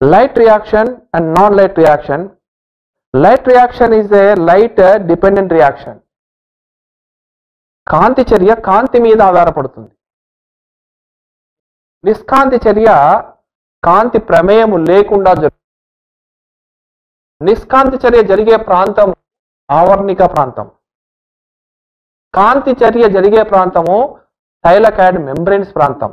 light reaction and non-light reaction. Light reaction is a light uh, dependent reaction. కాంతి చర్య కాంతి మీద ఆధారపడుతుంది నిష్కాంతి చర్య కాంతి ప్రమేయము లేకుండా జరుగుతుంది నిష్కాంతి చర్య జరిగే ప్రాంతం ఆవర్ణిక ప్రాంతం కాంతి చర్య జరిగే ప్రాంతము థైలకాడ్ మెంబ్రెయిన్స్ ప్రాంతం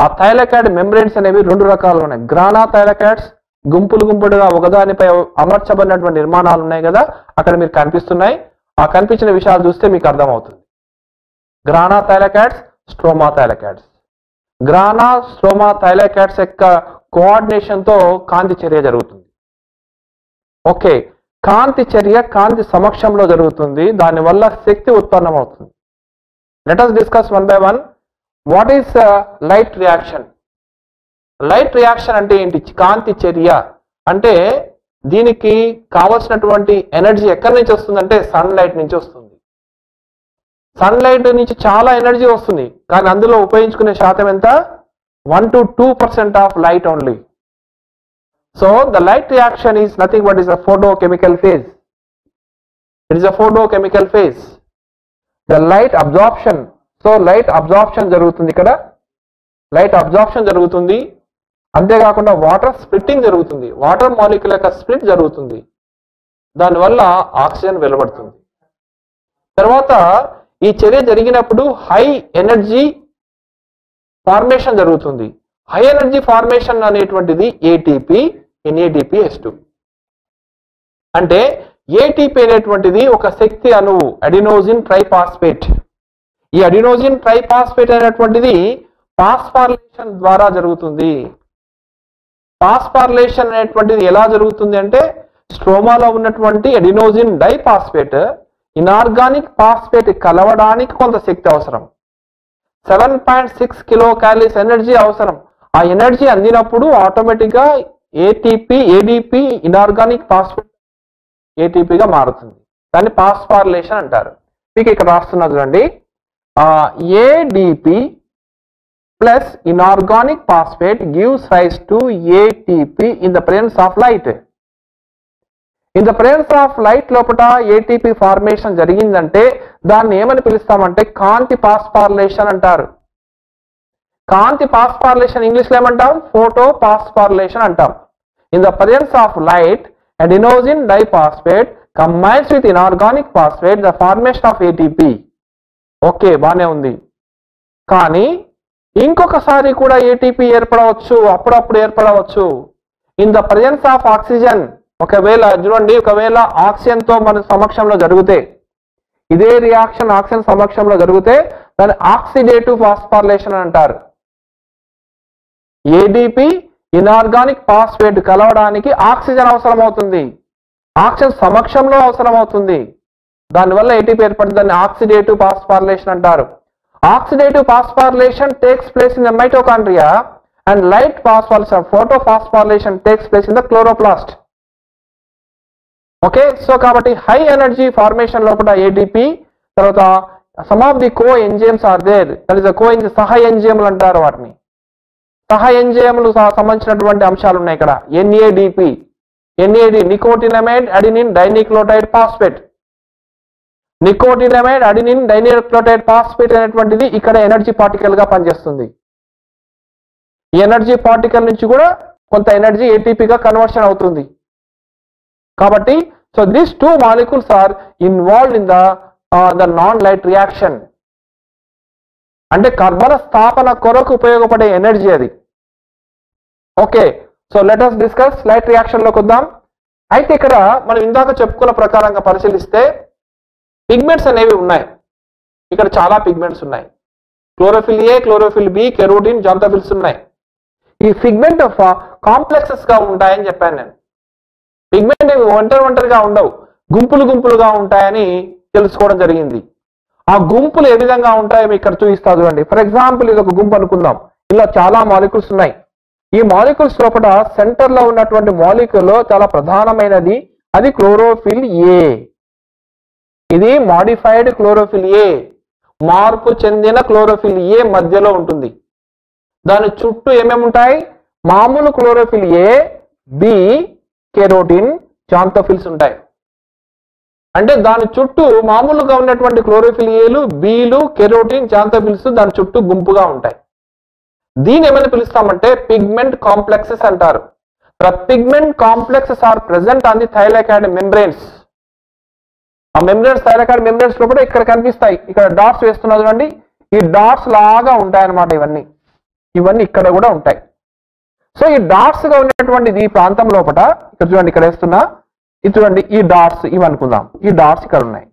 ఆ థైలకాడ్ మెంబ్రెయిన్స్ అనేవి రెండు రకాలు ఉన్నాయి. గ్రానా థైలకాయిడ్స్ గుంపులు గుంపులుగా ఒకదానిపై అమర్చబడినటువంటి నిర్మాణాలు ఉన్నాయి కదా అక్కడ మీరు కనిపిస్తున్నాయి. ఆ కనిపించిన విషయాలు చూస్తే మీకు అర్థమవుతుంది. Grana thylakoids stroma thylakoids grana stroma thylakoids యొక్క కోఆర్డినేషన్తో కాంతి చర్య జరుగుతుంది. ఓకే కాంతి చర్య కాంతి సమక్షంలో జరుగుతుంది. దానివల్ల శక్తి ఉత్పన్నమవుతుంది. Let discuss one by one what is light reaction light reaction అంటే ఏంటి? కాంతి చర్య. అంటే దీనికి కావలసినటువంటి ఎనర్జీ ఎక్కడి నుంచి వస్తుందంటే సన్ లైట్ నుంచి వస్తుంది. సన్ లైట్ నుంచి చాలా ఎనర్జీ వస్తుంది. కానీ అందులో ఉపయోగించుకునే శాతం ఎంత? One to two percent of light only. So the light reaction is nothing but is a photo chemical phase. It is a photo chemical phase. The light absorption so light absorption జరుగుతుంది ఇక్కడ. Light absorption జరుగుతుంది. అంతేకాకుండా water splitting జరుగుతుంది. Water molecule యొక్క split జరుగుతుంది. దానివల్ల oxygen వెలువడుతుంది. తర్వాత ఈ చర్య జరిగినప్పుడు హై ఎనర్జీ ఫార్మేషన్ జరుగుతుంది. హై ఎనర్జీ ఫార్మేషన్ అనేటువంటిది ఏటీపీ ఎన్ఏడిపి ఎస్ టూ అంటే ఏటీపీ అనేటువంటిది ఒక శక్తి అణువు అడినోజిన్ ట్రైపాస్పేట్ ఈ అడినోజిన్ ట్రైపాస్పేట్ అనేటువంటిది పాస్ఫార్లేషన్ ద్వారా జరుగుతుంది. పాస్ఫార్లేషన్ అనేటువంటిది ఎలా జరుగుతుంది అంటే స్ట్రోమాలో ఉన్నటువంటి అడినోజిన్ డైపాస్పేట్ ఇనార్గానిక్ పాస్ఫేట్ కలవడానికి కొంత శక్తి అవసరం. Seven point six kilo calories energy అవసరం. ఆ ఎనర్జీ అందినప్పుడు ఆటోమేటిక్గా ఏటీపీ ఏడిపి ఇనార్గానిక్ పాస్ఫేట్ ఏటీపీగా మారుతుంది. దాన్ని పాస్ఫార్లేషన్ అంటారు. మీకు ఇక్కడ రాస్తున్నా చూడండి. ADP plus inorganic phosphate gives rise to ATP in the presence of light in the presence of light లోపల ఏటీపీ ఫార్మేషన్ జరిగిందంటే దాన్ని ఏమని పిలుస్తామంటే కాంతి పాస్పార్లేషన్ అంటారు. కాంతి పాస్పార్లేషన్ ఇంగ్లీష్లో ఏమంటాం? ఫోటో పాస్పార్లేషన్ అంటాం. In the presence of light adenosine diphosphate combines with inorganic phosphate the formation of ATP okay బాగానే ఉంది. కానీ ఇంకొకసారి కూడా ఏటీపీ ఏర్పడవచ్చు అప్పుడప్పుడు ఏర్పడవచ్చు. In the presence of oxygen ఒకవేళ చూడండి ఒకవేళ ఆక్సిజన్తో మన సమక్షంలో జరిగితే ఇదే రియాక్షన్ ఆక్సిజన్ సమక్షంలో జరిగితే దాన్ని ఆక్సిడేటివ్ ఫాస్ఫార్లేషన్ అంటారు. ఏడిపి ఇనార్గానిక్ ఫాస్ఫేట్ కలవడానికి ఆక్సిజన్ అవసరం అవుతుంది ఆక్సిజన్ సమక్షంలో అవసరం అవుతుంది దానివల్ల ఏటీపీ ఏర్పడుతుంది దాన్ని ఆక్సిడేటివ్ పాస్పార్లేషన్ అంటారు. Oxidative phosphorylation takes place in the mitochondria and light phosphorylation photo phosphorylation takes place in the chloroplast okay so కాబట్టి హై ఎనర్జీ ఫార్మేషన్ లోపల ఏటీపీ తర్వాత some of the co enzymes are there that is co సహ ఎంజిఎంలు అంటారు వాటిని. సహ ఎంజిఎంలు సంబంధించినటువంటి అంశాలు ఉన్నాయి ఇక్కడ. NADP NAD nicotinamide adenine dinucleotide phosphate nicotinamide adenine dinucleotide phosphate అనేటువంటిది ఇక్కడ ఎనర్జీ పార్టికల్గా పనిచేస్తుంది. ఈ ఎనర్జీ పార్టికల్ నుంచి కూడా కొంత ఎనర్జీ ఏటీపీగా కన్వర్షన్ అవుతుంది. కాబట్టి so these two molecules are involve in the the non light reaction అంటే కర్బన స్థాపన కొరకు ఉపయోగపడే ఎనర్జీ అది. Okay so let us discuss light రియాక్షన్లోకి వద్దాం. అయితే ఇక్కడ మనం ఇందాక చెప్పుకున్న ప్రకారంగా పరిశీలిస్తే పిగ్మెంట్స్ అనేవి ఉన్నాయి. ఇక్కడ చాలా పిగ్మెంట్స్ ఉన్నాయి. Chlorophyll A chlorophyll B carotene xanthophylls ఉన్నాయి. ఈ పిగ్మెంట్ కాంప్లెక్సెస్గా ఉంటాయని చెప్పాను నేను. పిగ్మెంట్ ఒంటరి ఒంటరిగా ఉండవు. గుంపులు గుంపులుగా ఉంటాయని తెలుసుకోవడం జరిగింది. ఆ గుంపులు ఏ విధంగా ఉంటాయో మీకు ఇక్కడ చూపిస్తా చూడండి. ఫర్ ఎగ్జాంపుల్ ఇది ఒక గుంపు అనుకుందాం. ఇలా చాలా మాలిక్యూల్స్ ఉన్నాయి. ఈ మాలిక్యూల్స్ లోపల సెంటర్లో ఉన్నటువంటి మాలిక్యూల్ చాలా ప్రధానమైనది అది క్లోరోఫిల్ ఏ ఇది మాడిఫైడ్ క్లోరోఫిల్ ఏ మార్పు చెందిన క్లోరోఫిల్ ఏ మధ్యలో ఉంటుంది. దాని చుట్టూ ఏమేమి ఉంటాయి? మామూలు chlorophyll A B carotene xanthophylls ఉంటాయి. అంటే దాని చుట్టూ మామూలుగా ఉన్నటువంటి క్లోరోఫిల్ ఏలు బీలు కెరోటిన్ జాంతోఫిల్స్ దాని చుట్టూ గుంపుగా ఉంటాయి. దీని ఏమని పిలుస్తామంటే పిగ్మెంట్ కాంప్లెక్సెస్ అంటారు. The pigment complexes are present on the thylakoid membranes ఆ మెంబ్రెయిన్స్ థైలాకాయిడ్లో కూడా ఇక్కడ కనిపిస్తాయి. ఇక్కడ డాట్స్ వేస్తున్నా చూడండి. ఈ డాట్స్ లాగా ఉంటాయి అన్నమాట ఇవన్నీ. ఇవన్నీ ఇక్కడ కూడా ఉంటాయి. సో ఈ డాట్స్గా ఉన్నటువంటిది ఈ ప్రాంతం లోపల ఇక్కడ చూడండి ఇక్కడ వేస్తున్నా. ఇది చూడండి ఈ డాట్స్ ఇవి అనుకుందాం. ఈ డాట్స్ ఇక్కడ ఉన్నాయి.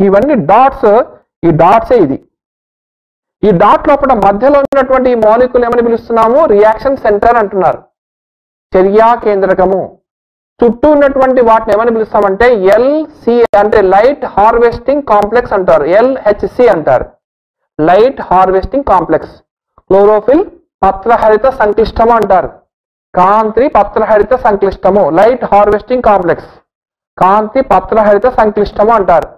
ఇవన్నీ డాట్స్ ఈ డాట్సే ఇది. ఈ డాట్ లోపల మధ్యలో ఉన్నటువంటి ఈ మాలిక్యూల్ ఏమని పిలుస్తున్నాము? రియాక్షన్ సెంటర్ అంటున్నారు. చర్యా కేంద్రకము. చుట్టూ ఉన్నటువంటి వాటిని ఏమని పిలుస్తామంటే ఎల్సి అంటే లైట్ హార్వెస్టింగ్ కాంప్లెక్స్ అంటారు. ఎల్హెచ్సి అంటారు. Light harvesting complex. క్లోరోఫిల్ పత్రహరిత సంక్లిష్టము అంటారు. కాంతి పత్రహరిత సంక్లిష్టము. Light harvesting complex. కాంతి పత్రహరిత సంక్లిష్టము అంటారు.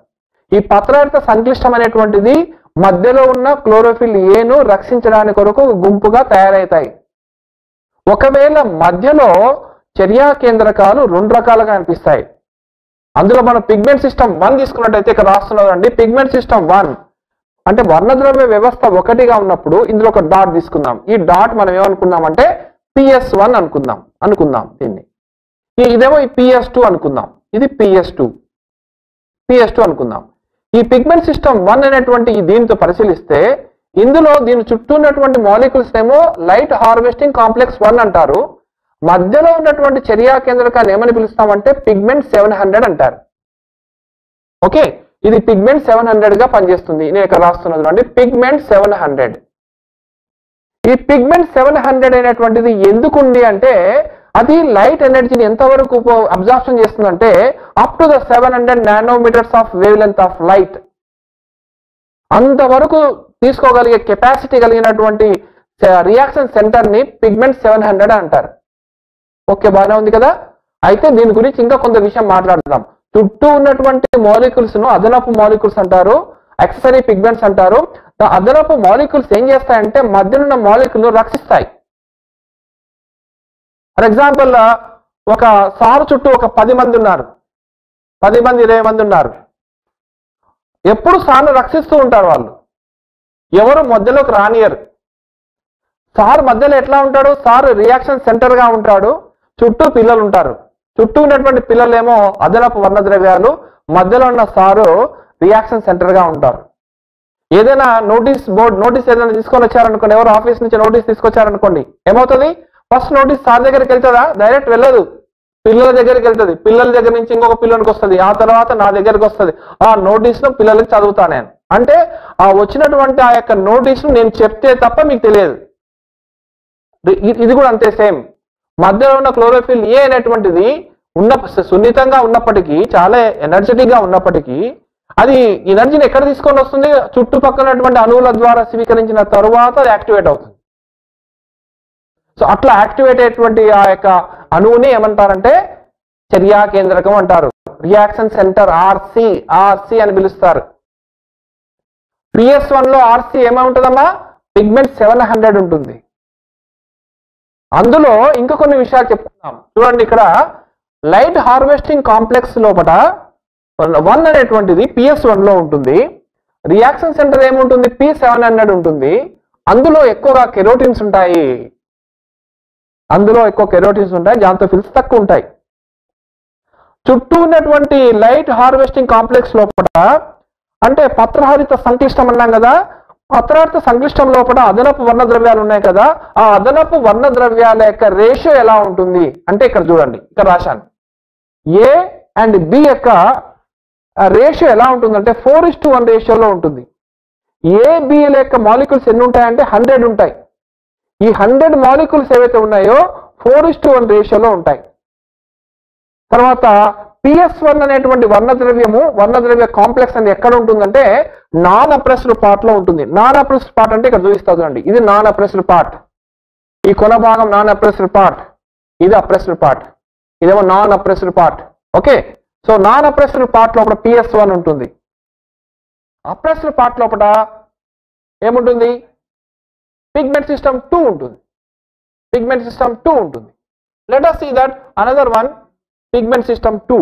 ఈ పత్రహరిత సంక్లిష్టం అనేటువంటిది మధ్యలో ఉన్న క్లోరోఫిల్ ఏను రక్షించడానికి కొరకు గుంపుగా తయారవుతాయి ఒకవేళ మధ్యలో చర్యా కేంద్రకాలు రెండు రకాలుగా అనిపిస్తాయి. అందులో మనం పిగ్మెంట్ సిస్టమ్ వన్ తీసుకున్నట్టయితే ఇక్కడ రాస్తున్నదండి పిగ్మెంట్ సిస్టమ్ వన్. అంటే వర్ణద్రవ్య వ్యవస్థ ఒకటిగా ఉన్నప్పుడు ఇందులో ఒక డాట్ తీసుకుందాం. ఈ డాట్ మనం ఏమనుకుందాం అంటే పిఎస్ వన్ అనుకుందాం అనుకుందాం దీన్ని. ఇదేమో ఈ పిఎస్ టూ అనుకుందాం. ఇది పిఎస్ టూ. పిఎస్ టూ అనుకుందాం. ఈ పిగ్మెంట్ సిస్టమ్ వన్ అనేటువంటి ఈ దీనితో పరిశీలిస్తే ఇందులో దీని చుట్టూ ఉన్నటువంటి మాలిక్యూల్స్ ఏమో లైట్ హార్వెస్టింగ్ కాంప్లెక్స్ వన్ అంటారు. మధ్యలో ఉన్నటువంటి చర్యా కేంద్రకాన్ని ఏమని పిలుస్తామంటే పిగ్మెంట్ సెవెన్ హండ్రెడ్ అంటారు. ఓకే? ఇది పిగ్మెంట్ సెవెన్ హండ్రెడ్గా పనిచేస్తుంది. నేను ఇక్కడ రాస్తున్నది చూడండి. Pigment seven hundred. ఈ పిగ్మెంట్ సెవెన్ హండ్రెడ్ అనేటువంటిది ఎందుకు ఉంది అంటే అది లైట్ ఎనర్జీని ఎంతవరకు అబ్జార్ప్షన్ చేస్తుందంటే up to the seven hundred nanometres of wavelength of light. అంతవరకు తీసుకోగలిగే కెపాసిటీ కలిగినటువంటి రియాక్షన్ సెంటర్ని పిగ్మెంట్ సెవెన్ హండ్రెడ్ అంటారు. ఓకే బాగానే ఉంది కదా? అయితే దీని గురించి ఇంకా కొంత విషయం మాట్లాడదాం. చుట్టూ ఉన్నటువంటి మాలిక్యూల్స్ను అదనపు మాలిక్యూల్స్ అంటారు ఎక్సెసరీ పిగ్మెంట్స్ అంటారు. అదనపు మాలిక్యూల్స్ ఏం చేస్తాయంటే మధ్యనున్న మాలిక్యూల్ రక్షిస్తాయి. ఫర్ ఎగ్జాంపుల్ ఒక సారు చుట్టూ ఒక పది మంది ఉన్నారు. పది మంది ఇరవై మంది ఉన్నారు. ఎప్పుడు సార్ను రక్షిస్తూ ఉంటారు వాళ్ళు? ఎవరు మధ్యలోకి రానియరు. సార్ మధ్యలో ఎట్లా ఉంటాడు? సార్ రియాక్షన్ సెంటర్గా ఉంటాడు. చుట్టూ పిల్లలు ఉంటారు చుట్టూ ఉన్నటువంటి పిల్లలేమో అదనపు వర్ణ ద్రవ్యాలు మధ్యలో ఉన్న సారు రియాక్షన్ సెంటర్గా ఉంటారు. ఏదైనా నోటీస్ బోర్డ్ నోటీస్ ఏదైనా తీసుకొని వచ్చారనుకోండి ఎవరు ఆఫీస్ నుంచి నోటీస్ తీసుకొచ్చారనుకోండి ఏమవుతుంది? ఫస్ట్ నోటీస్ సార్ దగ్గరికి వెళ్తుందా? డైరెక్ట్ వెళ్ళదు. పిల్లల దగ్గరికి వెళ్తుంది. పిల్లల దగ్గర నుంచి ఇంకొక పిల్లలకి వస్తుంది. ఆ తర్వాత నా దగ్గరికి వస్తుంది. ఆ నోటీస్ను పిల్లలకి చదువుతా నేను. అంటే ఆ వచ్చినటువంటి ఆ యొక్క నోటీస్ను నేను చెప్తే తప్ప మీకు తెలియదు. ఇది కూడా అంతే సేమ్. మధ్యలో ఉన్న క్లోరోఫిల్ ఏ అనేటువంటిది ఉన్న సున్నితంగా ఉన్నప్పటికీ చాలా ఎనర్జెటిక్గా ఉన్నప్పటికీ అది ఎనర్జీని ఎక్కడ తీసుకొని వస్తుంది? చుట్టుపక్కలటువంటి అణువుల ద్వారా స్వీకరించిన తరువాత అది యాక్టివేట్ అవుతుంది. సో అట్లా యాక్టివేట్ అయ్యేటువంటి ఆ యొక్క అణువుని ఏమంటారంటే చర్యా కేంద్రకం అంటారు. రియాక్షన్ సెంటర్ ఆర్సి ఆర్సి అని పిలుస్తారు. పిఎస్ వన్లో ఆర్సి ఉంటుందమ్మా? పిగ్మెంట్ సెవెన్ హండ్రెడ్ ఉంటుంది. అందులో ఇంకా కొన్ని విషయాలు చెప్తున్నాం చూడండి ఇక్కడ లైట్ హార్వెస్టింగ్ కాంప్లెక్స్ లోపల వన్ అనేటువంటిది పిఎస్ వన్లో ఉంటుంది. రియాక్షన్ సెంటర్ ఏముంటుంది? పి సెవెన్ హండ్రెడ్ ఉంటుంది. అందులో ఎక్కువగా కెరోటిన్స్ ఉంటాయి. అందులో ఎక్కువ కెరోటిన్స్ ఉంటాయి. జాంతోఫిల్స్ తక్కువ ఉంటాయి. చుట్టూ ఉన్నటువంటి లైట్ హార్వెస్టింగ్ కాంప్లెక్స్ లోపల అంటే పత్రహరిత సంక్లిష్టం అన్నాం కదా. పత్రార్థ సంక్లిష్టం లోపల అదనపు వర్ణ ద్రవ్యాలు ఉన్నాయి కదా ఆ అదనపు వర్ణ ద్రవ్యాల యొక్క రేషియో ఎలా ఉంటుంది? అంటే ఇక్కడ చూడండి ఇక్కడ రాశాను. ఏ అండ్ బి యొక్క రేషియో ఎలా ఉంటుందంటే ఫోర్ ఇస్ టు వన్ రేషియోలో ఉంటుంది. ఏ బిల యొక్క మాలిక్యూల్స్ ఎన్ని ఉంటాయంటే హండ్రెడ్ ఉంటాయి. ఈ హండ్రెడ్ మాలిక్యూల్స్ ఏవైతే ఉన్నాయో ఫోర్ ఇస్ టు వన్ రేషియోలో ఉంటాయి. తర్వాత పిఎస్ వన్ అనేటువంటి వర్ణద్రవ్యము వర్ణద్రవ్య కాంప్లెక్స్ అనేది ఎక్కడ ఉంటుందంటే నాన్ అప్రెస్డ్ పార్ట్లో ఉంటుంది. నాన్ అప్రెస్డ్ పార్ట్ అంటే ఇక్కడ చూపిస్తా చూడండి. ఇది నాన్ అప్రెస్డ్ పార్ట్ ఈ కొన భాగం నాన్ అప్రెస్డ్ పార్ట్ ఇది అప్రెస్డ్ పార్ట్ ఇదేమో non appressed part okay? So non appressed part లోపల పిఎస్ వన్ ఉంటుంది. అప్రెస్డ్ పార్ట్ లోపల ఏముంటుంది? పిగ్మెంట్ సిస్టమ్ టూ ఉంటుంది. పిగ్మెంట్ సిస్టమ్ టూ ఉంటుంది. Let us see that another one pigment system two.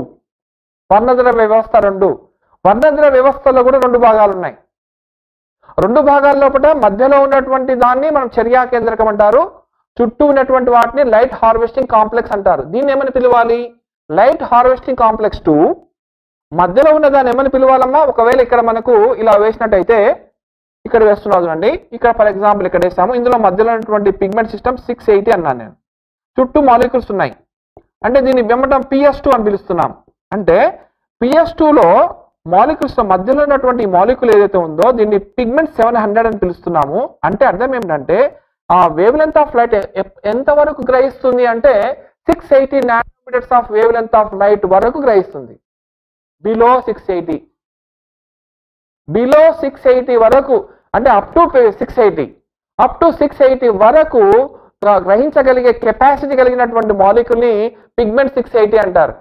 వర్ణద్ర వ్యవస్థ రెండు. వర్ణద్ర వ్యవస్థలో కూడా రెండు భాగాలు ఉన్నాయి రెండు భాగాల లోపల మధ్యలో ఉన్నటువంటి దాన్ని మనం చర్యా కేంద్రకం అంటారు. చుట్టూ ఉన్నటువంటి వాటిని లైట్ హార్వెస్టింగ్ కాంప్లెక్స్ అంటారు. దీన్ని ఏమని పిలవాలి? లైట్ హార్వెస్టింగ్ కాంప్లెక్స్ టూ మధ్యలో ఉన్న దాన్ని ఏమని పిలవాలమ్మా? ఒకవేళ ఇక్కడ మనకు ఇలా వేసినట్టయితే ఇక్కడ వేస్తున్నాం చూడండి. ఇక్కడ ఫర్ ఎగ్జాంపుల్ ఇక్కడ వేసాము. ఇందులో మధ్యలో ఉన్నటువంటి పిగ్మెంట్ సిస్టమ్ సిక్స్ ఎయిటీ అన్నాను నేను. చుట్టూ మాలిక్యూల్స్ ఉన్నాయి. అంటే దీన్ని వెమ్మటం పిఎస్ టూ అని పిలుస్తున్నాం. అంటే పిఎస్ టూలో మాలిక్యూల్స్ మధ్యలో ఉన్నటువంటి మాలిక్యూల్ ఏదైతే ఉందో దీన్ని పిగ్మెంట్ సెవెన్ హండ్రెడ్ అని పిలుస్తున్నాము. అంటే అర్థం ఏమిటంటే ఆ వేవ్ లెంత్ ఆఫ్ లైట్ ఎంత వరకు గ్రహిస్తుంది అంటే six eighty nanometres of wavelength of light వరకు గ్రహిస్తుంది. Below six eighty below six eighty వరకు అంటే up to six eighty up to six eighty వరకు గ్రహించగలిగే కెపాసిటీ కలిగినటువంటి మాలిక్యూల్ని పిగ్మెంట్ సిక్స్ ఎయిటీ అంటారు.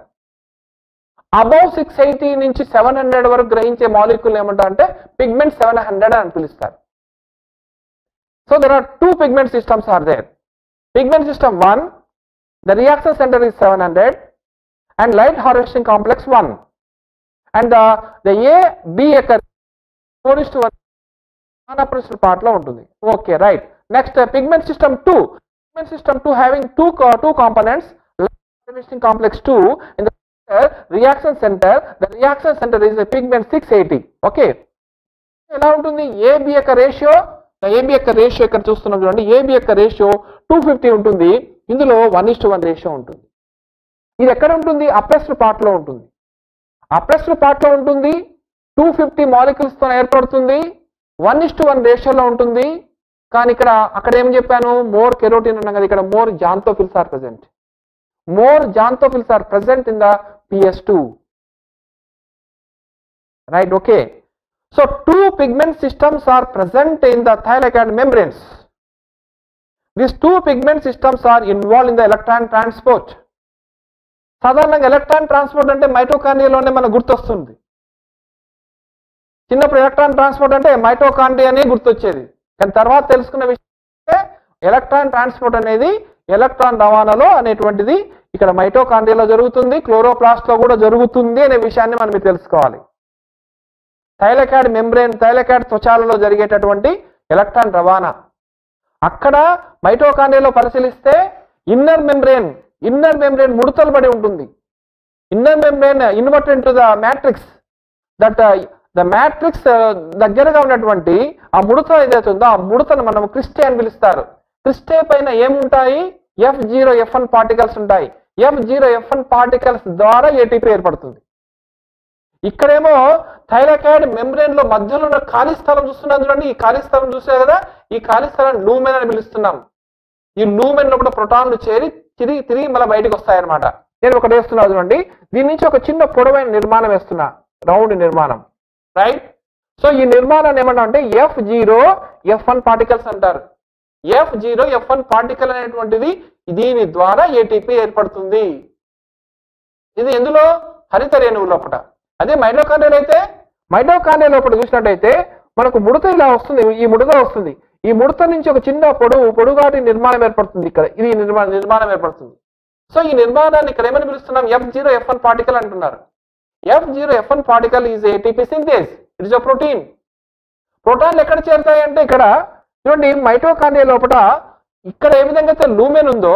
అబౌవ్ సిక్స్ ఎయిటీ నుంచి సెవెన్ హండ్రెడ్ వరకు గ్రహించే మాలిక్యూల్ ఏమంటా అంటే పిగ్మెంట్ సెవెన్ హండ్రెడ్ అని పిలుస్తారు. So there are two pigment systems are there pigment system one the reaction centre is seven hundred and light harvesting complex one and the A B యొక్క four unappressed పార్ట్లో ఉంటుంది. Okay right next pigment system two pigment system two having two two components harvesting complex two in the reaction centre the reaction centre is pigment six eighty okay ఎలా ఉంటుంది? AB యొక్క ratio AB యొక్క ratio ఇక్కడ చూస్తున్నాం చూడండి. AB యొక్క ratio two fifty ఉంటుంది. ఇందులో one is to one ratio ఉంటుంది. ఇది ఎక్కడ ఉంటుంది? అప్రెస్డ్ పార్ట్లో ఉంటుంది. అప్రెస్డ్ పార్ట్లో ఉంటుంది. టూ ఫిఫ్టీ మాలిక్యూల్స్తో ఏర్పడుతుంది. వన్ ఇస్ టు వన్ రేషియోలో ఉంటుంది. కానీ ఇక్కడ అక్కడ ఏం చెప్పాను? మోర్ కెరోటిన్ అన్నాం కదా ఇక్కడ more xanthophylls are present more xanthophylls are present in the PS two right okay so two pigment systems are in in the membranes. These two pigment systems are involved in the electron transport. సాధారణంగా electron transport అంటే మైటోకాండియాలోనే మనకు గుర్తొస్తుంది. చిన్నప్పుడు electron transport అంటే మైటోకాండియానే గుర్తొచ్చేది. కానీ తర్వాత తెలుసుకున్న విషయం ఎలక్ట్రాన్ ట్రాన్స్పోర్ట్ అనేది ఎలక్ట్రాన్ రవాణాలో అనేటువంటిది ఇక్కడ మైటోకాండ్రియాలో జరుగుతుంది క్లోరోప్లాస్ట్లో కూడా జరుగుతుంది అనే విషయాన్ని మనం తెలుసుకోవాలి. థైలకాడ్ మెంబ్రేన్ థైలకాడ్ త్వచాలలో జరిగేటటువంటి ఎలక్ట్రాన్ రవాణా. అక్కడ మైటోకాండ్రియాలో పరిశీలిస్తే ఇన్నర్ మెంబ్రేన్ ఇన్నర్ మెంబ్రేన్ ముడతలు పడి ఉంటుంది. Inner membrane inverted to the matrix. That uh, the matrix uh, దగ్గరగా ఉన్నటువంటి ఆ ముడత ఏదైతే ఉందో ఆ ముడతను మనం క్రిస్టే అని పిలుస్తారు. క్రిస్టే పైన ఏముంటాయి? F zero F one particles ఉంటాయి. F zero F one particles ద్వారా ఏటీపీ ఏర్పడుతుంది. ఇక్కడేమో థైలకాయిడ్ మెంబ్రేన్లో మధ్యలో ఉన్న ఖాళీ స్థలం చూస్తున్నాం చూడండి. ఈ ఖాళీ స్థలం చూసే కదా? ఈ ఖాళీ స్థలం లూమెన్ అని పిలుస్తున్నాం. ఈ లూమెన్ కూడా ప్రోటాన్లు చేరి తిరిగి తిరిగి మళ్ళీ బయటకు వస్తాయన్నమాట. నేను ఒకటి వేస్తున్నా చూడండి. దీని నుంచి ఒక చిన్న పొడవైన నిర్మాణం వేస్తున్నా. రౌండ్ నిర్మాణం. రైట్ సో ఈ నిర్మాణాన్ని ఏమన్నా అంటే F zero F one particles అంటారు. F zero F one particle అనేటువంటిది దీని ద్వారా ఏటీపీ ఏర్పడుతుంది. ఇది ఎందులో? హరిత రేణువు లోపల అదే మైటోకాండ్రియల్ అయితే మైటోకాండ్రియల్ లోపల చూసినట్టయితే మనకు ముడత ఇలా వస్తుంది ఈ ముడత వస్తుంది. ఈ ముడత నుంచి ఒక చిన్న పొడుగు పొడుగాటి నిర్మాణం ఏర్పడుతుంది ఇక్కడ. ఇది నిర్మాణం నిర్మాణం ఏర్పడుతుంది. సో ఈ నిర్మాణాన్ని ఇక్కడ ఏమని పిలుస్తున్నాం? F zero F one particle అంటున్నారు. F zero F one particle is ATP synthase it's a protein ప్రోటాన్లు ఎక్కడ చేరుతాయి అంటే ఇక్కడ చూడండి మైటోకాండ్రియా లోపల ఇక్కడ ఏ విధంగా అయితే లూమెన్ ఉందో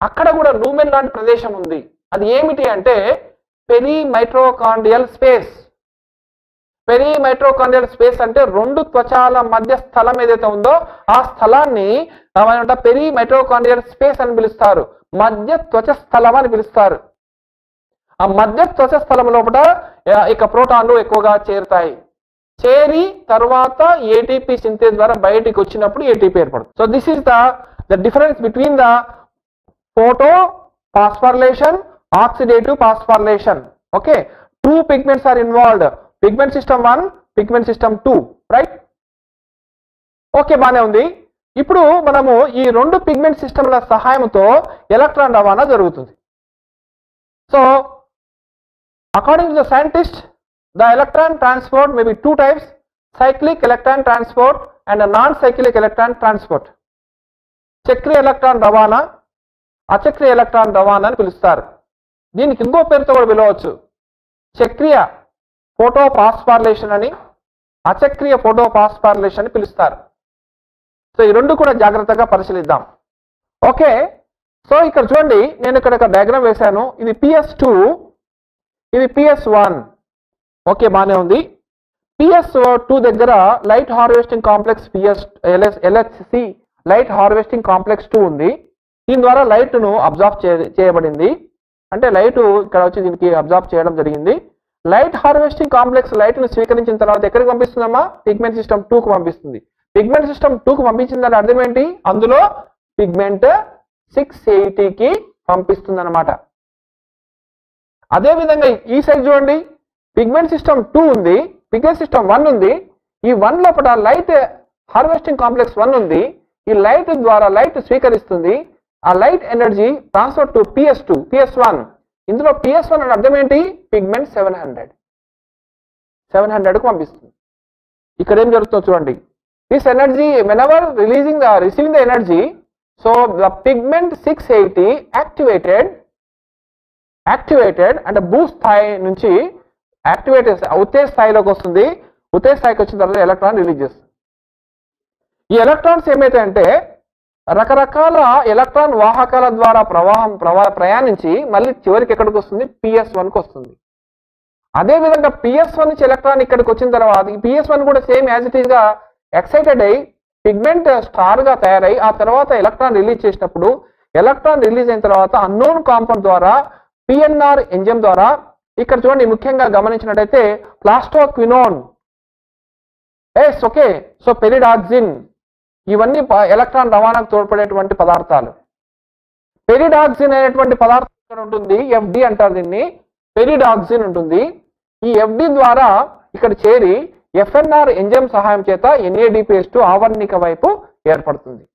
అక్కడ కూడా లూమెన్ లాంటి ప్రదేశం ఉంది. అది ఏమిటి అంటే peri మైట్రోకాండియల్ space. Perimitochondrial space అంటే రెండు త్వచాల మధ్య స్థలం ఏదైతే ఉందో ఆ స్థలాన్ని పెరీ పెరి మైట్రోకాండియల్ స్పేస్ అని పిలుస్తారు. మధ్య త్వచ స్థలం అని పిలుస్తారు. ఆ మధ్య త్వచ స్థలం లోపల ఇక ప్రోటాన్లు ఎక్కువగా చేరుతాయి. చేరి తర్వాత ఏటీపీ సింథేజ్ ద్వారా బయటికి వచ్చినప్పుడు ఏటీపీ ఏర్పడుతుంది. So this is the the difference between the photophosphorylation oxidative phosphorylation okay two pigments are involved pigment system one pigment system two right okay బానే ఉంది. ఇప్పుడు మనము ఈ రెండు పిగ్మెంట్ సిస్టమ్ల సహాయంతో ఎలక్ట్రాన్ రవాణా జరుగుతుంది. So according to the scientist the electron transport may be two types cyclic electron transport and a non-cyclic electron transport. చక్రీయ ఎలక్ట్రాన్ రవాణా అచక్రీయ ఎలక్ట్రాన్ రవాణా అని పిలుస్తారు. దీనికి ఇంకో పేరుతో కూడా పిలవచ్చు. చక్రీయ ఫోటో పాస్పార్లేషన్ అని అచక్రీయ ఫోటో పాస్పార్లేషన్ అని పిలుస్తారు. సో ఈ రెండు కూడా జాగ్రత్తగా పరిశీలిద్దాం. ఓకే సో ఇక్కడ చూడండి నేను ఇక్కడ ఒక డయాగ్రామ్ వేశాను. ఇది పిఎస్ టూ ఇది పిఎస్ వన్ ఓకే బాగానే ఉంది. పిఎస్ టూ దగ్గర light harvesting complex PS LS LSC light harvesting complex two ఉంది. దీని ద్వారా లైట్ను అబ్జర్వ్ అబ్జార్బ్ చేయబడింది. అంటే లైట్ ఇక్కడ వచ్చి దీనికి అబ్జార్బ్ చేయడం జరిగింది. లైట్ హార్వెస్టింగ్ కాంప్లెక్స్ లైట్ను స్వీకరించిన తర్వాత ఎక్కడికి పంపిస్తుందమ్మా? పిగ్మెంట్ సిస్టమ్ టూకు పంపిస్తుంది. పిగ్మెంట్ సిస్టమ్ టూకు పంపించిందని అర్థం ఏంటి? అందులో పిగ్మెంట్ సిక్స్ ఎయిటీకి పంపిస్తుంది అనమాట అదే విధంగా ఈ సైడ్ చూడండి. పిగ్మెంట్ సిస్టమ్ టూ ఉంది పిగ్మెంట్ సిస్టమ్ వన్ ఉంది. ఈ వన్ లోపల లైట్ హార్వెస్టింగ్ కాంప్లెక్స్ వన్ ఉంది. ఈ లైట్ ద్వారా లైట్ స్వీకరిస్తుంది. ఆ light energy transfer to PS two PS one ఇందులో పిఎస్ వన్ అని అర్థం ఏంటి? పిగ్మెంట్ సెవెన్ హండ్రెడ్ సెవెన్ హండ్రెడ్కు పంపిస్తుంది. ఇక్కడ ఏం జరుగుతుందో చూడండి. This energy whenever releasing the receiving the energy so the pigment six eighty activated activated అంటే బూస్ట్ స్థాయి నుంచి యాక్టివేటెడ్ అవుతే స్థాయిలోకి వస్తుంది ఉత్తే స్థాయికి వచ్చిన తర్వాత ఎలక్ట్రాన్ రిలీజ్ చేస్తుంది. ఈ ఎలక్ట్రాన్స్ ఏమైతాయంటే రకరకాల ఎలక్ట్రాన్ వాహకాల ద్వారా ప్రవాహం ప్రవా ప్రయాణించి మళ్ళీ చివరికి ఎక్కడికి వస్తుంది? పిఎస్ వన్కి వస్తుంది. అదే విధంగా పిఎస్ వన్ నుంచి ఎలక్ట్రాన్ ఇక్కడికి వచ్చిన తర్వాత ఈ పిఎస్ వన్ కూడా సేమ్ యాజ్ ఇట్గా ఎక్సైటెడ్ అయ్యి పిగ్మెంట్ స్టార్గా తయారై ఆ తర్వాత ఎలక్ట్రాన్ రిలీజ్ చేసినప్పుడు ఎలక్ట్రాన్ రిలీజ్ అయిన తర్వాత అన్నోన్ కాంపౌండ్ ద్వారా పిఎన్ఆర్ ఎంజైమ్ ద్వారా ఇక్కడ చూడండి ముఖ్యంగా గమనించినట్టయితే plastoquinone. Yes okay. So ferredoxin ఇవన్నీ ప- ఎలక్ట్రాన్ రవాణాకు తోడ్పడేటువంటి పదార్థాలు. పెరిడాక్సిన్ అనేటువంటి పదార్థం ఇక్కడ ఉంటుంది ఎఫ్డి అంటారు దీన్ని. పెరిడాక్సిన్ ఉంటుంది. ఈ ఎఫ్డి ద్వారా ఇక్కడ చేరి ఎఫ్ఎన్ఆర్ ఎంజైమ్ సహాయం చేత ఎన్ఏడిపిఎస్ టు ఆవర్ణిక వైపు ఏర్పడుతుంది.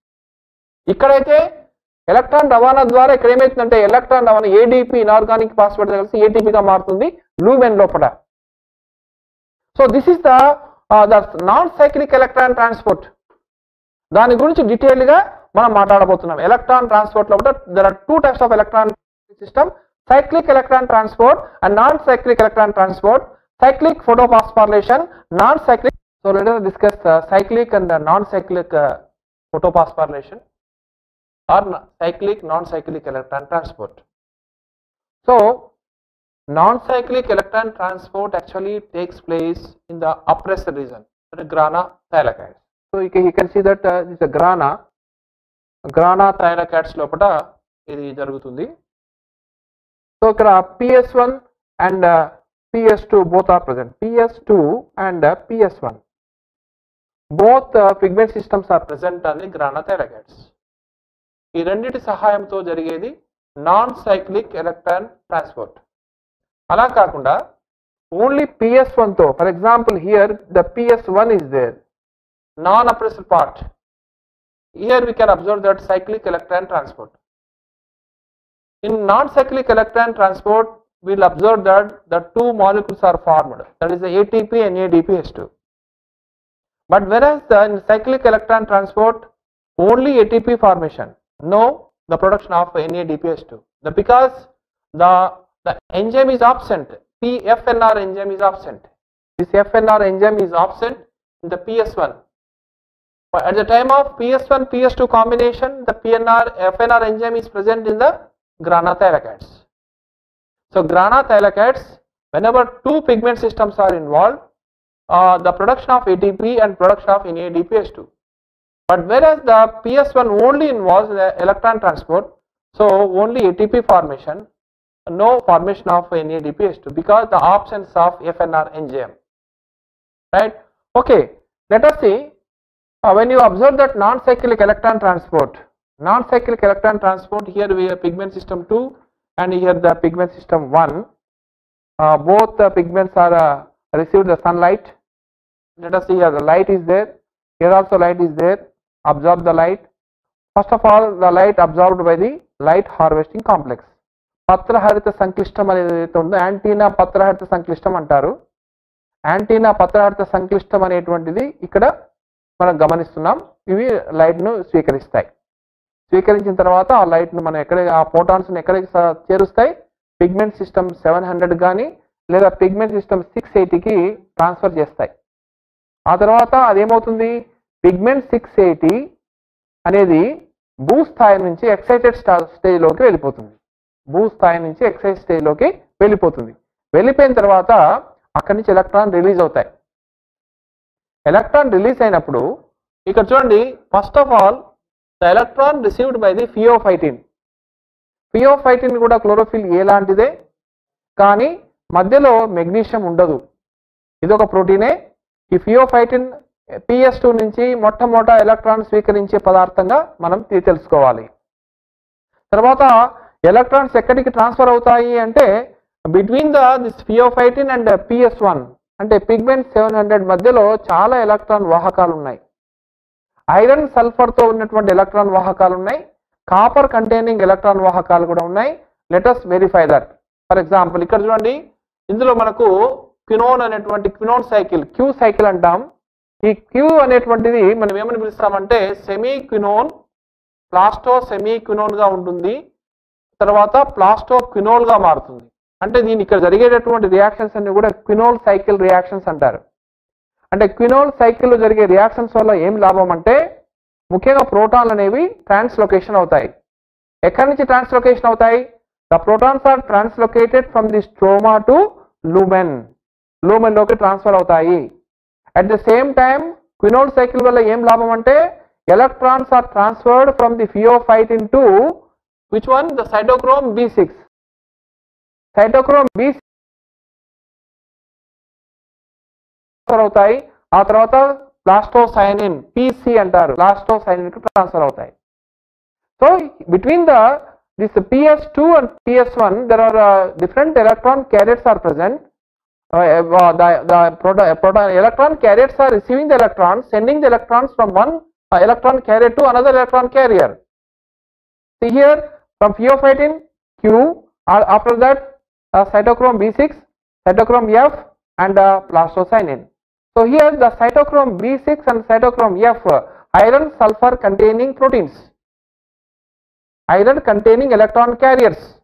ఇక్కడైతే ఎలక్ట్రాన్ రవాణా ద్వారా ఇక్కడ ఏమైతుందంటే ఎలక్ట్రాన్ రవాణా ఏడీపీ ఇన్ఆర్గానిక్ ఫాస్ఫేట్ కలిసి ఏటీపీగా మారుతుంది లూమెన్ లోపల. So this is the non cyclic electron transport దాని గురించి డీటెయిల్గా మనం మాట్లాడబోతున్నాం. ఎలక్ట్రాన్ ట్రాన్స్పోర్ట్ లోపల there are two types of electron system cyclic electron transport and non cyclic electron transport cyclic photophosphorylation non cyclic discuss cyclic and non cyclic photophosphorylation or n- cyclic non-cyclic electron transport. So non-cyclic electron transport actually takes place in the oppressed region, the grana thylakoids. So you can, you can see that uh, this is a grana, grana thylakoids లోపల ఇది జరుగుతుంది so ఇక్కడ PS one and PS two both are present PS two and PS one both pigment systems are present అని grana థైలగైడ్స్ ఈ రెండింటి సహాయంతో జరిగేది non cyclic electron transport అలా కాకుండా ఓన్లీ పిఎస్ తో for example here the PS one is there non appressed part here we can observe that cyclic electron transport In non-cyclic electron transport, we'll observe that the two molecules are formed, that is the ATP and ADPS2. But whereas the, in cyclic electron transport, only ATP formation, no the production of NADPH2. The, because the, the enzyme is absent, PFNR enzyme is absent. This FNR enzyme is absent in the PS1. But at the time of PS1 PS2 combination, the PNR FNR enzyme is present in the grana thylakoids. So grana thylakoids, whenever two pigment systems are involved, uh, the production of ATP and production of NADPS2. But whereas the PS1 only involves the electron transport, so only ATP formation, no formation of any NADPS2 because the absence of FNR enzyme. Right? Okay, let us see uh, when you observe that non-cyclic electron transport, non-cyclic electron transport, here we have pigment system 2 and here the pigment system 1. Uh, both the pigments are uh, received the sunlight. Let us see here the light is there. Here also light is there. Absorb the light. First of all, the light absorbed by the light harvesting complex. పత్రహరిత సంక్లిష్టం అనేది ఏదైతే ఉందో antenna పత్రహరిత సంక్లిష్టం అంటారు. Antenna పత్రహరిత సంక్లిష్టం అనేటువంటిది ఇక్కడ మనం గమనిస్తున్నాం. ఇవి లైట్ను స్వీకరిస్తాయి. స్వీకరించిన తర్వాత ఆ లైట్ను మనం ఎక్కడ ఆ ఫోటాన్స్ని ఎక్కడికి చేరుస్తాయి పిగ్మెంట్ సిస్టమ్ సెవెన్ హండ్రెడ్ కానీ లేదా పిగ్మెంట్ సిస్టమ్ సిక్స్ ఎయిటీకి ట్రాన్స్ఫర్ చేస్తాయి. ఆ తర్వాత అదేమవుతుంది? పిగ్మెంట్ సిక్స్ ఎయిటీ అనేది భూ స్థాయి నుంచి ఎక్సైటెడ్ స్టేజ్లోకి వెళ్ళిపోతుంది. భూ స్థాయి నుంచి ఎక్సైజ్ స్టేజ్లోకి వెళ్ళిపోతుంది. వెళ్ళిపోయిన తర్వాత అక్కడి నుంచి ఎలక్ట్రాన్ రిలీజ్ అవుతాయి. ఎలక్ట్రాన్ రిలీజ్ అయినప్పుడు ఇక్కడ చూడండి first of all the electron received by the pheophytin pheophytin కూడా క్లోరోఫిల్ ఏ లాంటిదే కానీ మధ్యలో మెగ్నీషియం ఉండదు. ఇది ఒక ప్రోటీనే. ఈ ఫియోఫైటిన్ పిఎస్ టూ నుంచి మొట్టమొదట ఎలక్ట్రాన్ స్వీకరించే పదార్థంగా మనం తెలుసుకోవాలి. తర్వాత ఎలక్ట్రాన్స్ ఎక్కడికి ట్రాన్స్ఫర్ అవుతాయి అంటే between the this pheophytin and PS one అంటే పిగ్మెంట్ సెవెన్ హండ్రెడ్ మధ్యలో చాలా ఎలక్ట్రాన్ వాహకాలు ఉన్నాయి. ఐరన్ సల్ఫర్తో ఉన్నటువంటి ఎలక్ట్రాన్ వాహకాలు ఉన్నాయి. కాపర్ కంటైనింగ్ ఎలక్ట్రాన్ వాహకాలు కూడా ఉన్నాయి. Let us verify that for example ఇక్కడ చూడండి. ఇందులో మనకు క్వినోన్ అనేటువంటి క్వినోన్ సైకిల్ క్యూ సైకిల్ అంటాం. ఈ క్యూ అనేటువంటిది మనం ఏమని పిలుస్తామంటే సెమీ క్వినోన్ ప్లాస్టో సెమీ క్వినోన్గా ఉంటుంది. తర్వాత ప్లాస్టో క్వినోల్గా మారుతుంది. అంటే దీని ఇక్కడ జరిగేటటువంటి రియాక్షన్స్ అన్ని కూడా క్వినోల్ సైకిల్ రియాక్షన్స్ అంటారు. అంటే క్వినోల్ సైకిల్లో జరిగే రియాక్షన్స్ వల్ల ఏం లాభం అంటే ముఖ్యంగా ప్రోటాన్లు అనేవి ట్రాన్స్లొకేషన్ అవుతాయి. ఎక్కడి నుంచి ట్రాన్స్లొకేషన్ అవుతాయి? The protons are translocated from the stroma to lumen లూమెన్లోకి transfer అవుతాయి. At the same time quinol cycle వల్ల ఏం లాభం అంటే electrons are transferred from the pheophytin to which one the cytochrome B six cytochrome B అవుతాయి. ఆ తర్వాత plastocyanin PC అంటారు. ప్లాస్టోసైనిన్కి ట్రాన్స్ఫర్ అవుతాయి. So between the this PS two and PS one there are different electron carriers are present the the proton, proton electron carriers are receiving the electrons sending the electrons from one uh, electron carrier to another electron carrier. See here from pheophytin q uh, after that uh, cytochrome b6 cytochrome f and uh, plastocyanin so here the cytochrome b6 and cytochrome f uh, iron sulfur containing proteins. Iron containing electron carriers.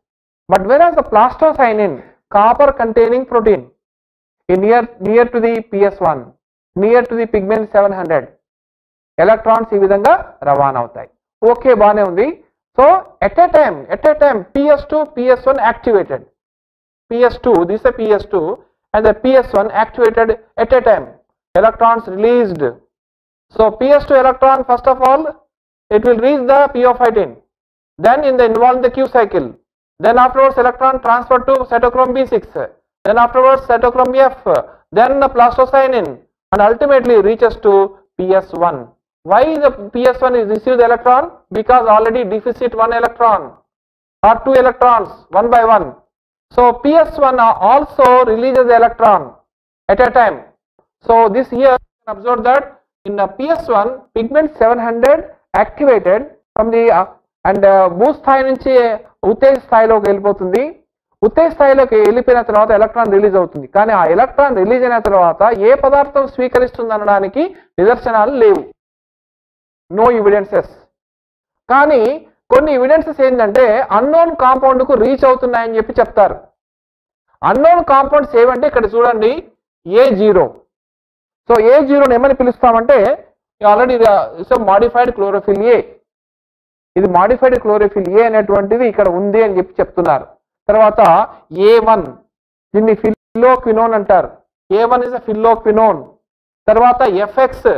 But whereas the plastocyanin copper containing protein in near near to the PS1 near to the pigment 700 electrons ఈ విధంగా రవాణా అవుతాయి okay బాగానే ఉంది so at a time at a time PS two PS one activated PS two this a PS two and the PS one activated at a time electrons released so PS two electron first of all it will reach the pheophytin then in the involved in the q cycle then afterwards electron transferred to cytochrome b6 Then afterwards cytochrome f then the plastocyanin and ultimately reaches to ps1 why the ps1 is received electron because already deficit one electron or two electrons one by one so ps1 also releases electron at a time so this here you can observe that in the PS1 pigment 700 activated from the uh, and uh, భూ స్థాయి నుంచి ఉత్తేజ స్థాయిలోకి వెళ్ళిపోతుంది ఉత్తే స్థాయిలోకి వెళ్ళిపోయిన తర్వాత electron release అవుతుంది. కానీ ఆ ఎలక్ట్రాన్ రిలీజ్ అయిన తర్వాత ఏ పదార్థం స్వీకరిస్తుంది అనడానికి నిదర్శనాలు లేవు. నో ఎవిడెన్సెస్ కానీ కొన్ని ఎవిడెన్సెస్ ఏంటంటే అన్నోన్ కాంపౌండ్కు రీచ్ అవుతున్నాయని చెప్పి చెప్తారు. అన్నోన్ కాంపౌండ్స్ ఏవంటే ఇక్కడ చూడండి ఏ జీరో సో ఏ జీరోని ఏమని పిలుస్తామంటే already so modified chlorophyll A ఇది మాడిఫైడ్ క్లోరోఫిల్ ఏ అనేటువంటిది ఇక్కడ ఉంది అని చెప్పి చెప్తున్నారు. తర్వాత ఏ వన్ దీన్ని ఫిల్లోక్వినోన్ అంటారు. A one is phylloquinone తర్వాత ఎఫ్ఎక్స్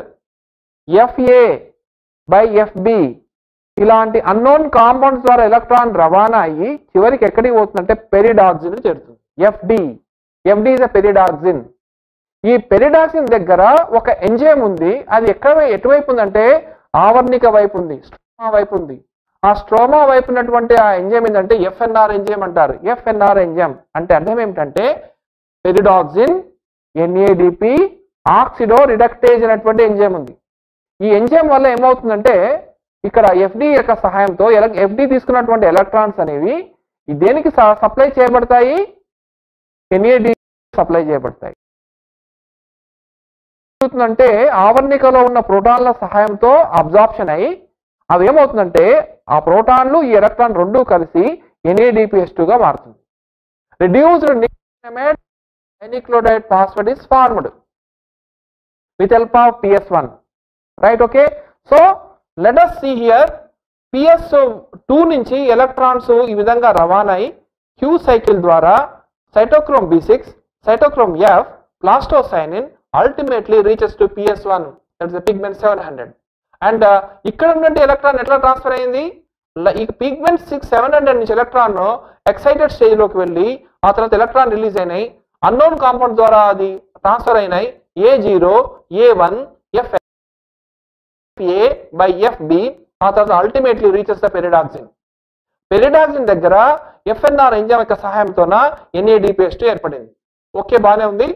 ఎఫ్ఏ బై ఎఫ్బి ఇలాంటి అన్నోన్ కాంపౌండ్స్ ద్వారా ఎలక్ట్రాన్ రవాణా అయ్యి చివరికి ఎక్కడికి పోతుందంటే పెరిడాక్సిన్ చేరుతుంది. FD FD is a ferredoxin ఈ పెరిడాక్సిన్ దగ్గర ఒక ఎంజైమ్ ఉంది. అది ఎక్కడ ఎటువైపు ఉందంటే ఆవర్ణిక వైపు ఉంది స్ట్రోమా వైపు ఉంది. ఆ స్ట్రోమా వైపు ఉన్నటువంటి ఆ ఎంజైమ్ ఏంటంటే ఎఫ్ఎన్ఆర్ ఎంజైమ్ అంటారు. ఎఫ్ఎన్ఆర్ ఎంజైమ్ అంటే అర్థం ఏమిటంటే పెరిడాక్సిన్ ఎన్ఏడిపి ఆక్సిడో రిడక్టేజ్ అనేటువంటి ఎంజైమ్ ఉంది. ఈ ఎంజైమ్ వల్ల ఏమవుతుందంటే ఇక్కడ ఎఫ్డి యొక్క సహాయంతో ఎఫ్డి తీసుకున్నటువంటి ఎలక్ట్రాన్స్ అనేవి దేనికి సప్లై చేయబడతాయి? ఎన్ఏడి సప్లై చేయబడతాయి. అంటే ఆవర్ణికలో ఉన్న ప్రోటాన్ల సహాయంతో అబ్జార్ప్షన్ అయ్యి అది ఏమవుతుందంటే ఆ ప్రోటాన్లు ఈ ఎలక్ట్రాన్ రెండు కలిసి ఎన్ఏడిపిఎస్ టూగా మారుతుంది. Reduced nucleotide dinucleotide phosphate is formed with help of PS1 right okay? So let us see here PS2 నుంచి ఎలక్ట్రాన్స్ ఈ విధంగా రవాణాయి క్యూ సైకిల్ ద్వారా cytochrome B six cytochrome F plastocyanin ultimately reaches to PS one that's pigment seven hundred and uh, ఇక్కడ ఉన్నటువంటి electron ఎట్లా transfer అయింది? ఈ పిగ్మెంట్ సిక్స్ సెవెన్ హండ్రెడ్ నుంచి ఎలక్ట్రాన్ ఎక్సైటెడ్ స్టేజ్లోకి వెళ్ళి ఆ తర్వాత ఎలక్ట్రాన్ రిలీజ్ అయినాయి. అన్నోన్ కాంపౌండ్ ద్వారా అది ట్రాన్స్ఫర్ అయినాయి. A zero A one F A by F B ఆ తర్వాత ultimately reaches the ferredoxin ferredoxin దగ్గర ఎఫ్ఎన్ఆర్ ఎంజైమ్ యొక్క సహాయంతోన ఎన్ఏడిపిఎస్ ఏర్పడింది. ఓకే బానే ఉంది.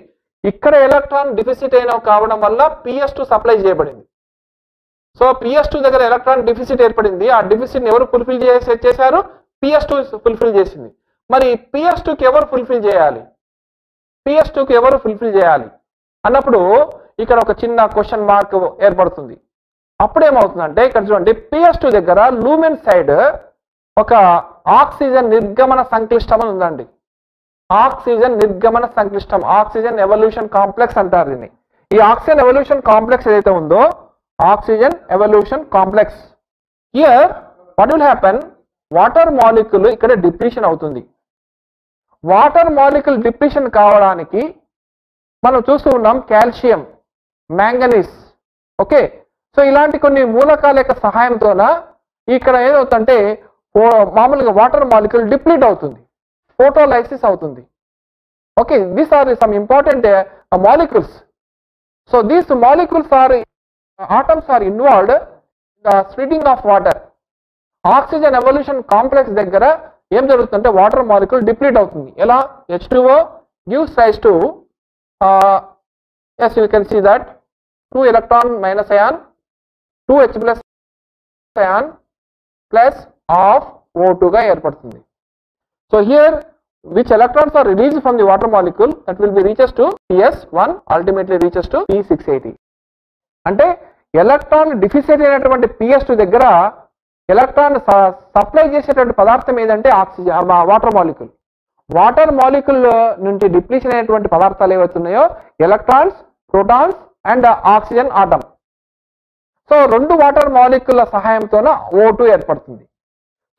ఇక్కడ ఎలక్ట్రాన్ డిఫిసిట్ అయిన కావడం వల్ల పిఎస్ టూ సప్లై చేయబడింది. సో పిఎస్ టూ దగ్గర ఎలక్ట్రాన్ డిఫిసిట్ ఏర్పడింది. ఆ డిఫిసిట్ ఎవరు ఫుల్ఫిల్ చేసే చేశారు? పిఎస్ టూ ఫుల్ఫిల్ చేసింది. మరి పిఎస్ టూకి ఎవరు ఫుల్ఫిల్ చేయాలి? పిఎస్ టూకి ఎవరు ఫుల్ఫిల్ చేయాలి? అన్నప్పుడు ఇక్కడ ఒక చిన్న క్వశ్చన్ మార్క్ ఏర్పడుతుంది. అప్పుడు ఏమవుతుందంటే ఇక్కడ చూడండి పిఎస్ టూ దగ్గర లూమెన్ సైడ్ ఒక ఆక్సిజన్ నిర్గమన సంక్లిష్టం అని ఉందండి. ఆక్సిజన్ నిర్గమన సంక్లిష్టం ఆక్సిజన్ ఎవల్యూషన్ కాంప్లెక్స్ అంటారు దీన్ని. ఈ ఆక్సిజన్ ఎవల్యూషన్ కాంప్లెక్స్ ఏదైతే ఉందో oxygen evolution complex Here, what will happen water molecule ఇక్కడ డిప్లీషన్ అవుతుంది. వాటర్ మాలిక్యూల్ డిప్లీషన్ కావడానికి మనం చూస్తూ ఉన్నాం కాల్షియం మ్యాంగనీస్ ఓకే సో ఇలాంటి కొన్ని మూలకాల యొక్క సహాయంతోన ఇక్కడ ఏదవుతుందంటే మామూలుగా వాటర్ మాలిక్యుల్ డిప్లీట్ అవుతుంది. ఫోటోలైసిస్ అవుతుంది. Okay these are some important molecules so these molecules are atoms are involved the splitting of water oxygen evolution complex దగ్గర ఏం జరుగుతుందంటే వాటర్ మాలిక్యూల్ డిప్లీట్ అవుతుంది. ఎలా? H two O gives rise to as you can see that two electron minus ion two H plus ion plus of O టూగా ఏర్పడుతుంది. So here which electrons are release from the water molecule that will be reaches to PS one ultimately reaches to P six eighty అంటే electron deficit అయినటువంటి PS two దగ్గర electron supply చేసేటువంటి పదార్థం ఏదంటే oxygen water molecule. Water molecule నుండి depletion అయినటువంటి పదార్థాలు ఏవైతున్నాయో? Electrons protons and oxygen atom. So రెండు వాటర్ మాలిక్యూల్ల సహాయంతోన ఓ టూ ఏర్పడుతుంది.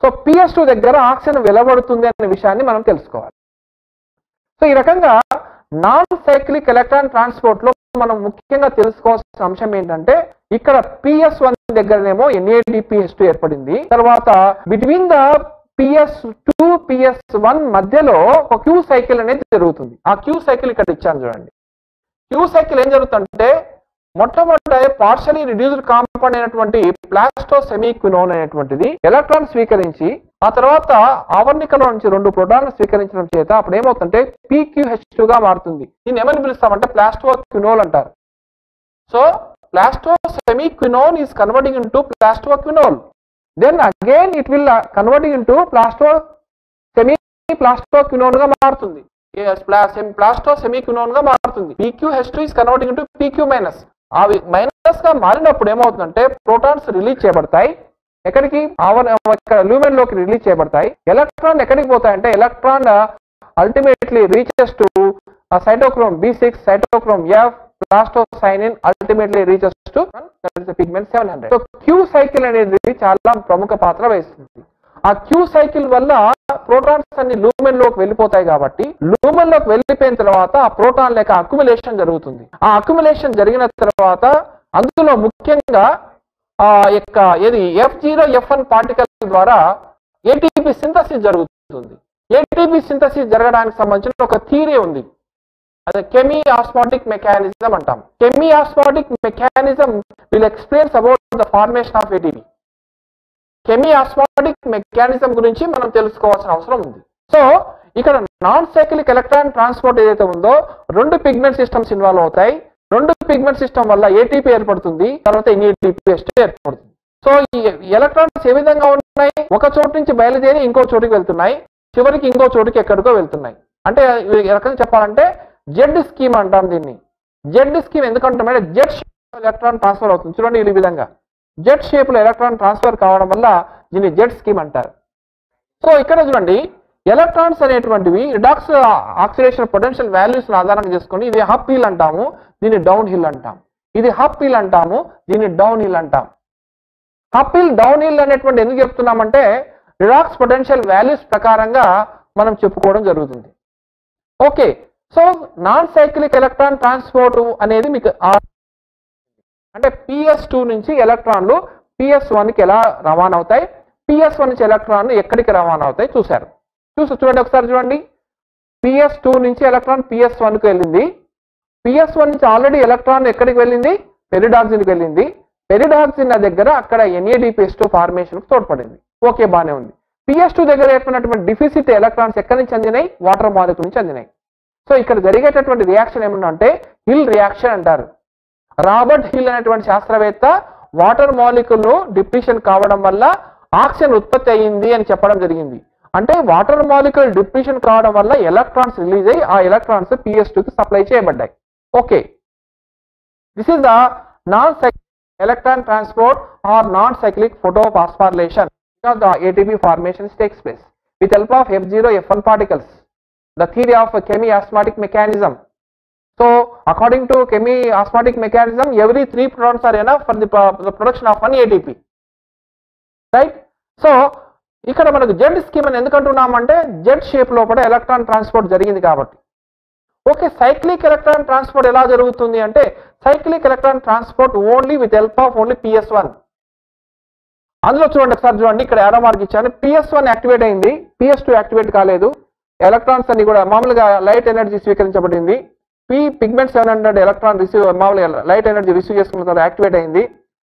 సో పిఎస్ టూ దగ్గర ఆక్సిజన్ వెలబడుతుంది అనే విషయాన్ని మనం తెలుసుకోవాలి. సో ఈ రకంగా నాన్ సైక్లిక్ ఎలక్ట్రాన్ ట్రాన్స్పోర్ట్లో మనం ముఖ్యంగా తెలుసుకోవాల్సిన అంశం ఏంటంటే ఇక్కడ పిఎస్ వన్ దగ్గరనేమో ఎన్ఏడిపిఎస్ టూ ఏర్పడింది. తర్వాత between the PS two PS one మధ్యలో ఒక క్యూ సైకిల్ అనేది జరుగుతుంది. ఆ క్యూ సైకిల్ ఇక్కడ ఇచ్చాను చూడండి. క్యూ సైకిల్ ఏం జరుగుతుందంటే మొట్టమొదట పార్షలీ రిడ్యూస్డ్ కాంపౌండ్ అయినటువంటి ప్లాస్టో సెమీక్వినోన్ అనేటువంటిది ఎలక్ట్రాన్ స్వీకరించి ఆ తర్వాత ఆవర్ణికలో నుంచి రెండు ప్రోటాన్లు స్వీకరించడం చేత అప్పుడు ఏమవుతుంటే పీక్యూహెచ్గా మారుతుంది. దీన్ని ఏమని పిలుస్తామంటే ప్లాస్టో క్వినోల్ అంటారు. So plasto is converting converting plastoquinol. Then again it then again it will plasto semi plastoquinone plasto semi Yes, క్వినోన్గా మారుతుంది. ప్లాస్టో సెమీక్వినోన్గా మారుతుంది PQ H two is converting in minus అవి మైనస్గా మారినప్పుడు ఏమవుతుందంటే ప్రోటాన్స్ రిలీజ్ చేయబడతాయి. ఎక్కడికి? ఆవరణ ఇక్కడ లూమెన్లోకి రిలీజ్ చేయబడతాయి. ఎలక్ట్రాన్ ఎక్కడికి పోతాయంటే electron ultimately reaches to cytochrome B six cytochrome F plastocyanin ultimately reaches to pigment seven hundred so Q cycle అనేది చాలా ప్రముఖ పాత్ర వహిస్తుంది. ఆ క్యూ సైకిల్ వల్ల ప్రోటాన్స్ అన్ని లూమెన్లోకి వెళ్ళిపోతాయి కాబట్టి లూమెన్లోకి వెళ్ళిపోయిన తర్వాత ఆ ప్రోటాన్ లేక అక్యుములేషన్ జరుగుతుంది. ఆ అక్యుములేషన్ జరిగిన తర్వాత అందులో ముఖ్యంగా ఆ యొక్క ఏది F zero F one particle ద్వారా ఏటీపీ సింథసిస్ జరుగుతుంది. ఏటీపీ సింథసిస్ జరగడానికి సంబంధించిన ఒక థీరీ ఉంది. అదే కెమీ ఆస్మాటిక్ మెకానిజం అంటాం. Chemiosmotic mechanism will explains about the formation of ATP chemiosmotic mechanism గురించి మనం తెలుసుకోవాల్సిన అవసరం ఉంది. సో ఇక్కడ నాన్ సైకిలిక్ ఎలక్ట్రాన్ ట్రాన్స్పోర్ట్ ఏదైతే ఉందో రెండు పిగ్మెంట్ సిస్టమ్స్ ఇన్వాల్వ్ అవుతాయి. రెండు పిగ్మెంట్ సిస్టమ్ వల్ల ఏటీపీ ఏర్పడుతుంది తర్వాత ఎన్ఈటీపీ ఏర్పడుతుంది. సో ఈ ఎలక్ట్రాన్స్ ఏ విధంగా ఉన్నాయి? ఒక చోటు నుంచి బయలుదేరి ఇంకో చోటుకి వెళ్తున్నాయి. చివరికి ఇంకో చోటుకి ఎక్కడికో వెళ్తున్నాయి. అంటే ఎక్కడ రకంగా చెప్పాలంటే జెడ్ స్కీమ్ అంటాం దీన్ని. జెడ్ స్కీమ్ ఎందుకంటే జెడ్ ఎలక్ట్రాన్ ట్రాన్స్ఫర్ అవుతుంది. చూడండి ఈ విధంగా. జెడ్ షేప్లో ఎలక్ట్రాన్ ట్రాన్స్ఫర్ కావడం వల్ల దీన్ని జెడ్ స్కీమ్ అంటారు. సో ఇక్కడ చూడండి ఎలక్ట్రాన్స్ అనేటువంటివి రిడాక్స్ ఆక్సిడేషన్ పొటెన్షియల్ వాల్యూస్ ఆధారంగా చేసుకొని ఇది హప్ హిల్ అంటాము దీన్ని డౌన్ హిల్ అంటాం. ఇది హప్ హిల్ అంటాము దీన్ని డౌన్ హిల్ అంటాం. హప్ హిల్ డౌన్ హిల్ అనేటువంటి ఎందుకు చెప్తున్నామంటే రిడాక్స్ పొటెన్షియల్ వాల్యూస్ ప్రకారంగా మనం చెప్పుకోవడం జరుగుతుంది. Okay so non cyclic electron transport అనేది మీకు అంటే పిఎస్ టూ నుంచి ఎలక్ట్రాన్లు పిఎస్ వన్కి ఎలా రవాణా అవుతాయి? పిఎస్ వన్ నుంచి ఎలక్ట్రాన్లు ఎక్కడికి రవాణా అవుతాయి? చూశారు. చూసి చూడండి ఒకసారి చూడండి. పిఎస్ టూ నుంచి ఎలక్ట్రాన్ పిఎస్ వన్కి వెళ్ళింది. పిఎస్ వన్ నుంచి ఆల్రెడీ ఎలక్ట్రాన్ ఎక్కడికి వెళ్ళింది? పెరిడాక్సిన్కి వెళ్ళింది. పెరిడాక్సిన్ దగ్గర అక్కడ ఎన్ఏడిపిఎస్ టూ ఫార్మేషన్కి తోడ్పడింది. ఓకే బాగానే ఉంది. పిఎస్ టూ దగ్గర ఏర్పడినటువంటి డిఫిసిట్ ఎలక్ట్రాన్స్ ఎక్కడి నుంచి అందినాయి? వాటర్ మాలిక్యూల్ నుంచి అందినాయి. సో ఇక్కడ జరిగేటటువంటి రియాక్షన్ ఏమన్నా అంటే హిల్ రియాక్షన్ అంటారు. రాబర్ట్ హిల్ అనేటువంటి శాస్త్రవేత్త వాటర్ మాలిక్యూల్ డిప్లీషన్ కావడం వల్ల ఆక్సిజన్ ఉత్పత్తి అయ్యింది అని చెప్పడం జరిగింది. అంటే వాటర్ మాలిక్యూల్ డిప్లీషన్ కావడం వల్ల ఎలక్ట్రాన్స్ రిలీజ్ అయ్యి ఆ ఎలక్ట్రాన్స్ పిఎస్కి సప్లై చేయబడ్డాయి. Okay this is the non cyclic electron transport or non cyclic photophosphorylation the ATP formation takes place with help of F zero F one particles The theory of chemi-osmotic mechanism. So, according to chemi-osmotic mechanism, every three protons are enough for the, uh, the production of one ATP. Right so ఇక్కడ మనకు Z scheme అని ఎందుకు అంటున్నామంటే Z shape లోపల electron transport జరిగింది కాబట్టి. Okay cyclic electron transport ఎలా జరుగుతుంది అంటే cyclic electron transport only with help of only PS one అందులో చూడండి ఒకసారి చూడండి ఇక్కడ ఏరో మార్క్ ఇచ్చాను. పిఎస్ వన్ యాక్టివేట్ అయింది. పిఎస్ టూ యాక్టివేట్ కాలేదు. ఎలక్ట్రాన్స్ అన్ని కూడా మామూలుగా లైట్ ఎనర్జీ స్వీకరించబడింది. P pigment seven hundred electron receive మామూలుగా లైట్ ఎనర్జీ రిసీవ్ చేసుకున్న తర్వాత యాక్టివేట్ అయింది.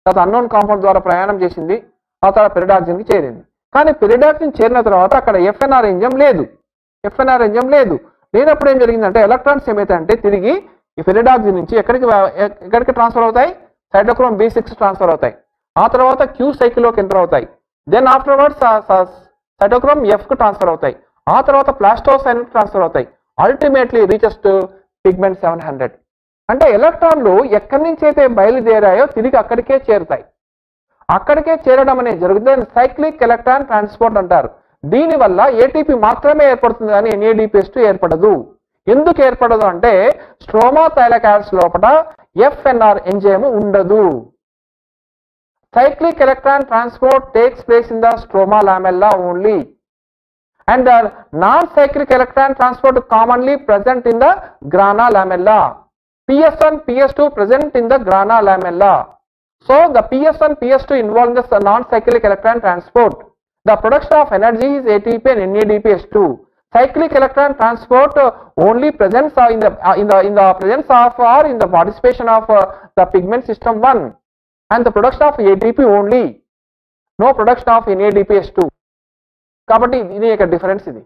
తర్వాత అన్నోన్ కాంపౌండ్ ద్వారా ప్రయాణం చేసింది. ఆ తర్వాత పెరిడాక్సిన్కి చేరింది. కానీ పెరిడాక్సిన్ చేరిన తర్వాత అక్కడ ఎఫ్ఎన్ఆర్ ఎంజమ్ లేదు. ఎఫ్ఎన్ఆర్ ఎంజమ్ లేదు. లేనప్పుడు ఏం జరిగిందంటే ఎలక్ట్రాన్స్ ఏమైతే అంటే తిరిగి ఈ ఫెరిడాక్సిన్ నుంచి ఎక్కడికి ఎక్కడికి ట్రాన్స్ఫర్ అవుతాయి? సైటోక్రోమ్ బి సిక్స్ ట్రాన్స్ఫర్ అవుతాయి. ఆ తర్వాత క్యూ సైకిల్లోకి ఎంటర్ అవుతాయి. దెన్ ఆఫ్టర్వర్డ్స్ సైటోక్రోమ్ ఎఫ్కు ట్రాన్స్ఫర్ అవుతాయి. ఆ తర్వాత ప్లాస్టోసైన్ ట్రాన్స్ఫర్ అవుతాయి? Ultimately reaches to pigment seven hundred అంటే ఎలక్ట్రాన్లు ఎక్కడి నుంచి అయితే బయలుదేరాయో తిరిగి అక్కడికే చేరుతాయి. అక్కడికే చేరడం అనేది జరుగుతుంది. సైక్లిక్ ఎలక్ట్రాన్ ట్రాన్స్పోర్ట్ అంటారు. దీనివల్ల ఏటీపీ మాత్రమే ఏర్పడుతుంది కానీ ఎన్ఏడిపిఎస్ ఏర్పడదు. ఎందుకు ఏర్పడదు అంటే స్ట్రోమా థైలకాట్స్ లోపల ఎఫ్ఎన్ఆర్ ఎంజైమ్ ఉండదు. Cyclic electron transport takes place in the stroma lamella only and the non-cyclic electron transport commonly present in the grana lamella ps1 ps2 present in the grana lamella so the ps1 ps2 involved in the non-cyclic electron transport the production of energy is atp and NADPH2. cyclic electron transport uh, only presents uh, in the uh, in the in the presence of or in the participation of the pigment system 1 and the production of ADP only. No production of NADPS2. కాబట్టి ఇది యొక్క difference ఇది.